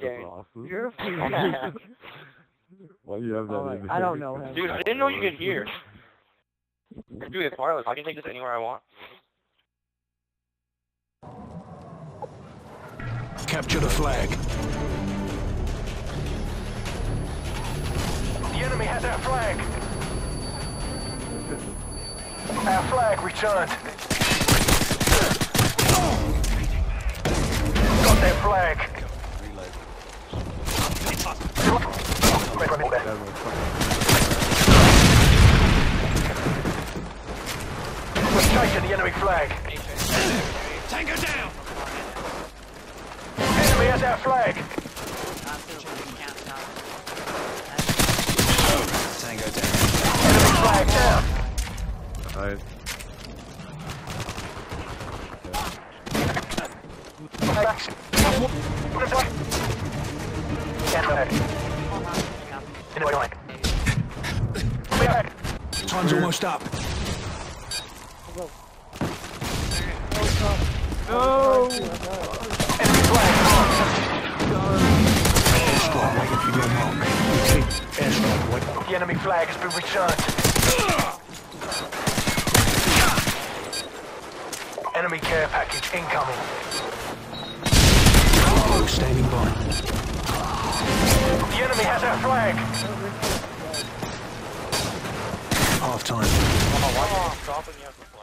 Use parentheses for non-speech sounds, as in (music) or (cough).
Dang. awesome. You're a freak. (laughs) Why do you have that Alright, in I don't know him. Dude, I didn't know you could hear. Dude, it's wireless. I can take this anywhere I want. Capture the flag. The enemy has our flag. Our flag returned. Got their flag. We're chasing the enemy flag. Tango down! Enemy has our flag. Tango down. Enemy flag down. Alright. Action. Stand back. Enemy flag. Flag. Time's almost up. No! Enemy flag. Airstrike waiting for your mark. Repeat. Airstrike waiting. The enemy flag has been returned. Enemy care package incoming. Depot standing by. Time. Oh,